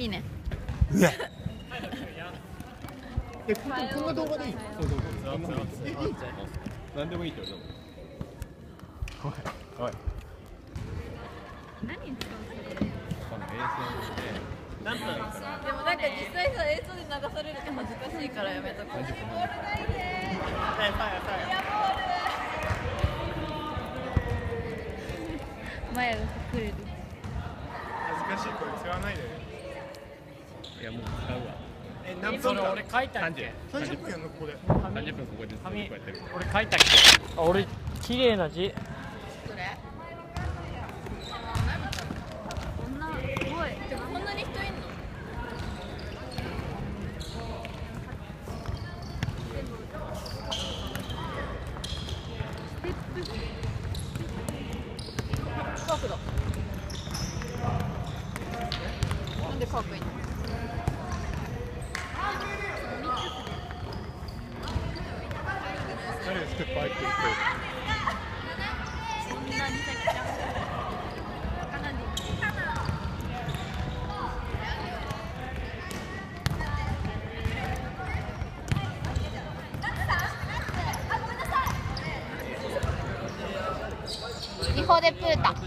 いいね。うわ えここんな動画でいいの？そうそうそう。なんでもいいえいいなん。でもいいって言わいおい。何に使うこの衛星で何分からでもなんか実際さ映像で流されると恥ずかしいからやめとこう。マヤが隠れる 恥ずかしい声使わないでいやもう使うわ。え何それ分間俺書いたっけ？30分やんのここで。30分ここでこう紙やってる俺書いたっけ？あ俺綺麗な字。どれ？こんなすごいてかこんなに人いんの角度なんで角いの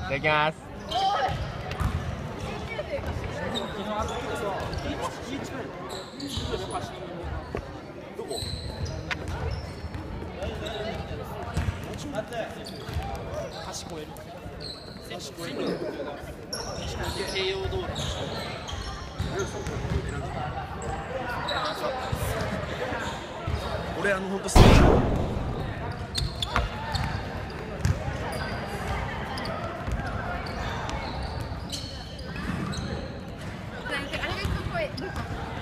誰がステップ越える俺あの本当スリなんかあれがかっこいい。